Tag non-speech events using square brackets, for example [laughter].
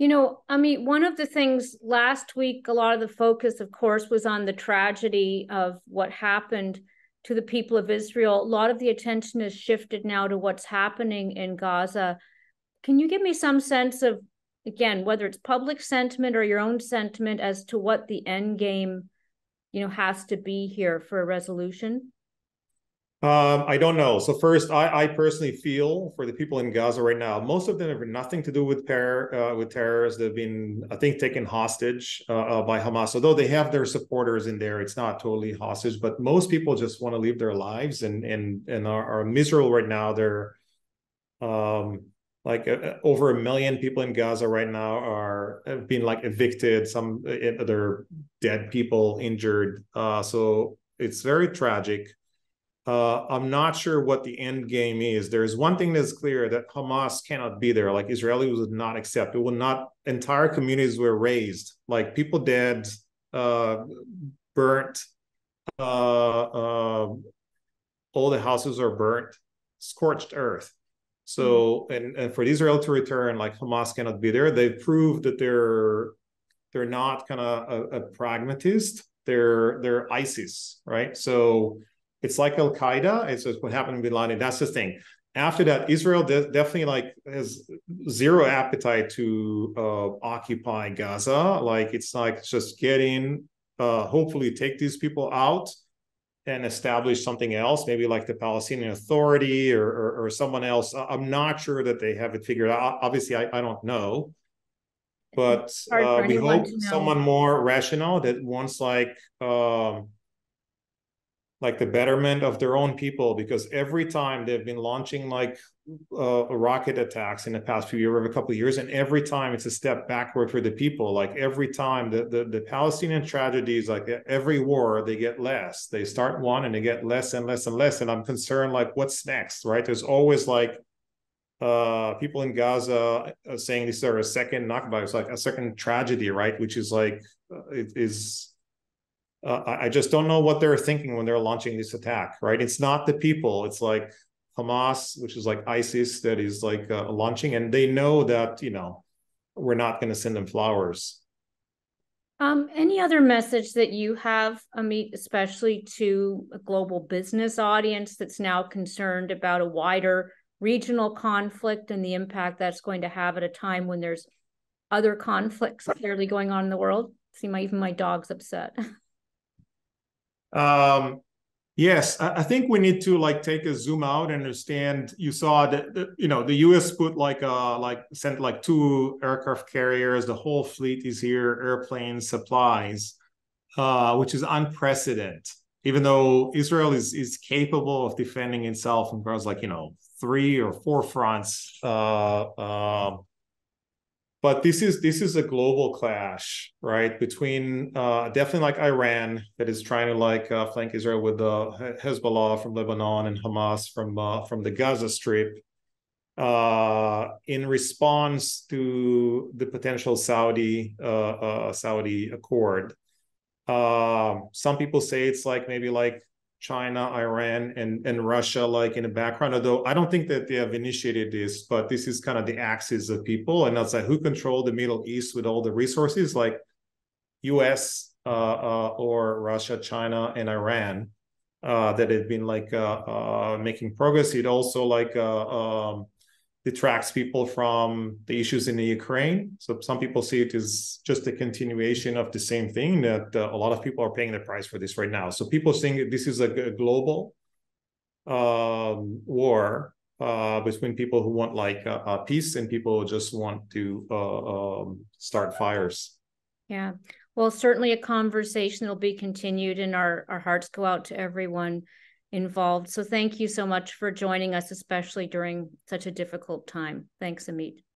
You know, I mean, one of the things last week, a lot of the focus, of course, was on the tragedy of what happened to the people of Israel. A lot of the attention has shifted now to what's happening in Gaza. Can you give me some sense of, again, whether it's public sentiment or your own sentiment as to what the end game, you know, has to be here for a resolution? Um, I don't know. So first, I, I personally feel for the people in Gaza right now, most of them have nothing to do with terror. Uh, with terrorists, they've been, I think, taken hostage uh, uh, by Hamas. Although they have their supporters in there, it's not totally hostage. But most people just want to live their lives and and and are, are miserable right now. They're um, like uh, over a million people in Gaza right now are have been like evicted. Some other uh, dead people injured. Uh, so it's very tragic. Uh, I'm not sure what the end game is. There's one thing that's clear that Hamas cannot be there. Like Israelis would not accept. It will not. Entire communities were razed. Like people dead, uh, burnt. Uh, uh, all the houses are burnt, scorched earth. So, mm-hmm. and, and for Israel to return, like Hamas cannot be there. They've proved that they're they're not kind of a, a pragmatist. They're they're ISIS, right? So it's like Al Qaeda. It's what happened in Bin Laden. That's the thing. After that, Israel de- definitely like has zero appetite to uh, occupy Gaza. Like it's like just getting, uh, hopefully, take these people out and establish something else, maybe like the Palestinian Authority or, or, or someone else. I'm not sure that they have it figured out. Obviously, I, I don't know, but uh, we hope someone more rational that wants like. Um, like the betterment of their own people because every time they've been launching like uh, rocket attacks in the past few years, every couple of years, and every time it's a step backward for the people. Like every time the, the the Palestinian tragedies, like every war, they get less. They start one and they get less and less and less. And I'm concerned, like what's next, right? There's always like uh people in Gaza uh, saying this is a second Nakba, it's like a second tragedy, right? Which is like uh, it is uh, I just don't know what they're thinking when they're launching this attack, right? It's not the people. It's like Hamas, which is like ISIS, that is like uh, launching, and they know that you know we're not going to send them flowers. Um, any other message that you have, Amit, especially to a global business audience that's now concerned about a wider regional conflict and the impact that's going to have at a time when there's other conflicts clearly going on in the world? See, my even my dog's upset. [laughs] Um, yes, I, I, think we need to like take a zoom out and understand. You saw that you know the U.S. put like uh like sent like two aircraft carriers. The whole fleet is here, airplanes, supplies, uh, which is unprecedented. Even though Israel is is capable of defending itself in across like you know three or four fronts, uh, uh, but this is this is a global clash right between uh, definitely like iran that is trying to like uh, flank israel with the hezbollah from lebanon and hamas from uh, from the gaza strip uh, in response to the potential saudi uh, uh, saudi accord. Some people say it's like maybe like China, Iran, and, and Russia like in the background. Although I don't think that they have initiated this, but this is kind of the axis of people. And that's like who control the Middle East with all the resources, like US uh, uh, or Russia, China, and Iran uh, that have been like uh, uh, making progress. It also like uh, um, detracts people from the issues in the Ukraine. So some people see it as just a continuation of the same thing that uh, a lot of people are paying the price for this right now. So people think this is a, a global um, war uh, between people who want like a, peace and people who just want to uh, um, start fires. Yeah. Well, certainly a conversation will be continued, and our, our hearts go out to everyone involved. So thank you so much for joining us, especially during such a difficult time. Thanks, Amit.